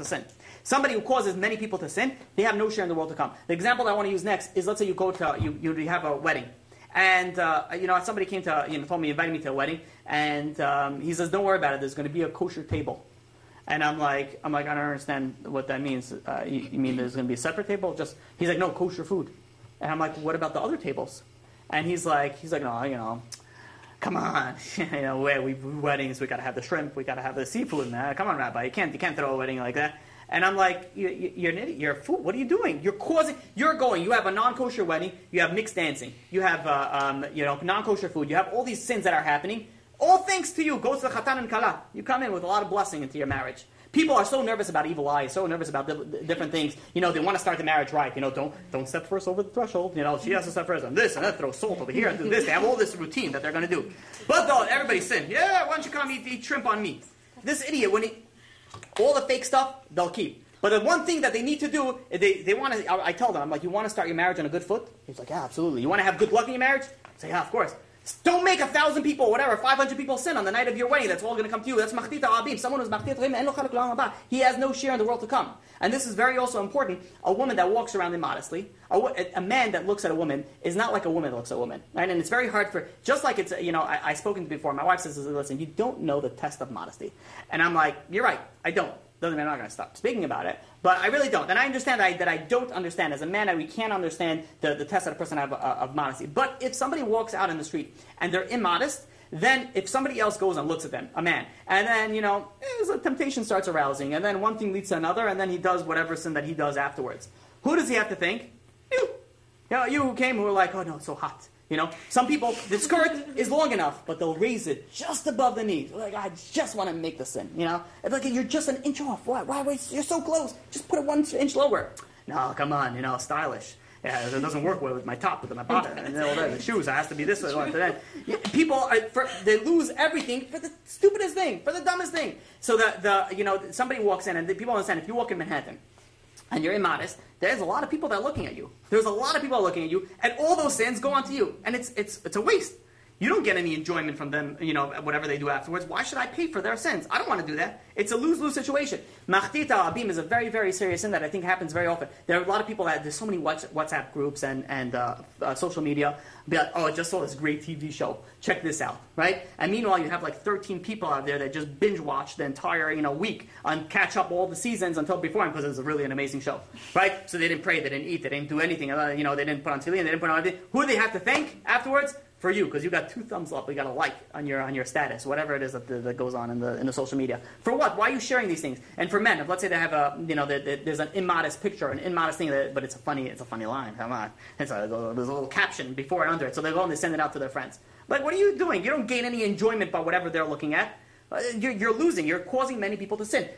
a sin. Somebody who causes many people to sin, they have no share in the world to come. The example I want to use next is let's say you go to, you, you have a wedding. And, uh, you know, somebody came to, you know, told me, invited me to a wedding, and um, he says, don't worry about it, there's going to be a kosher table. And I'm like, I'm like, I don't understand what that means. Uh, you, you, mean there's going to be a separate table? Just, he's like, no, kosher food. And I'm like, what about the other tables? And he's like, he's like, no, you know, come on, you know, we, we weddings, we got to have the shrimp, we got to have the seafood, man. Come on, Rabbi, you can't, you can't throw a wedding like that. And I'm like, you, are an idiot. You're a fool. What are you doing? You're causing. You're going. You have a non-kosher wedding. You have mixed dancing. You have, uh, um, you know, non-kosher food. You have all these sins that are happening. All thanks to you. Go to the chatan and kala. You come in with a lot of blessing into your marriage. People are so nervous about evil eyes, so nervous about different things. You know, they want to start the marriage right. You know, don't don't step first over the threshold. You know, she has to step first on this and then throw salt over here and do this. They have all this routine that they're going to do. But though everybody's sin. Yeah, why don't you come eat, eat shrimp on me? This idiot, when he all the fake stuff, they'll keep. But the one thing that they need to do, they, they want to, I tell them, I'm like, you want to start your marriage on a good foot? He's like, yeah, absolutely. You want to have good luck in your marriage? I say, yeah, of course. Don't make a thousand people, whatever, 500 people sin on the night of your wedding. That's all going to come to you. That's machti et harabim. Someone who's machtita He has no share in the world to come. And this is very also important. A woman that walks around immodestly, a, a, man that looks at a woman is not like a woman that looks at a woman. Right? And it's very hard for, just like it's, you know, I, I've spoken before. My wife says, listen, you don't know the test of modesty. And I'm like, you're right, I don't. Doesn't mean I'm not going to stop speaking about it, but I really don't. And I understand that I, that I don't understand. As a man, I, we can't understand the, the test that a person has of, uh, of modesty. But if somebody walks out in the street and they're immodest, then if somebody else goes and looks at them, a man, and then, you know, eh, a temptation starts arousing, and then one thing leads to another, and then he does whatever sin that he does afterwards. Who does he have to thank? You. You, know, you who came who were like, oh no, it's so hot. You know, some people, the skirt is long enough, but they'll raise it just above the knee. Like, I just want to make this in, you know? It's like, you're just an inch off. Why? Why? Wait, you're so close. Just put it one inch lower. No, come on, you know, stylish. Yeah, it doesn't work well with my top, with my bottom, and then all that. The shoes, it has to be this way. Then. People, are, for, they lose everything for the stupidest thing, for the dumbest thing. So the, the you know, somebody walks in, and the people understand, if you walk in Manhattan, and you're immodest, there's a lot of people that are looking at you. There's a lot of people looking at you, and all those sins go onto you, and it's it's it's a waste. You don't get any enjoyment from them, you know, whatever they do afterwards. Why should I pay for their sins? I don't want to do that. It's a lose-lose situation. Machti et harabim is a very, very serious sin that I think happens very often. There are a lot of people that, there's so many WhatsApp groups and, and uh, uh, social media, be like, oh, I just saw this great TV show. Check this out, right? And meanwhile, you have like 13 people out there that just binge watch the entire, you know, week and catch up all the seasons until before because it's really an amazing show, right? So they didn't pray, they didn't eat, they didn't do anything, uh, you know, they didn't put on TV, they didn't put on anything. Who do they have to thank afterwards? For you because you got two thumbs up, you got a like on your on your status, whatever it is that, that goes on in the in the social media. For what? Why are you sharing these things? And for men, if let's say they have a you know there's an immodest picture, an immodest thing, that, but it's a funny it's a funny line. Come on, it's a, there's a little caption before and under it, so they go and they send it out to their friends. Like, what are you doing? You don't gain any enjoyment by whatever they're looking at. Uh, you're, you're losing. You're causing many people to sin.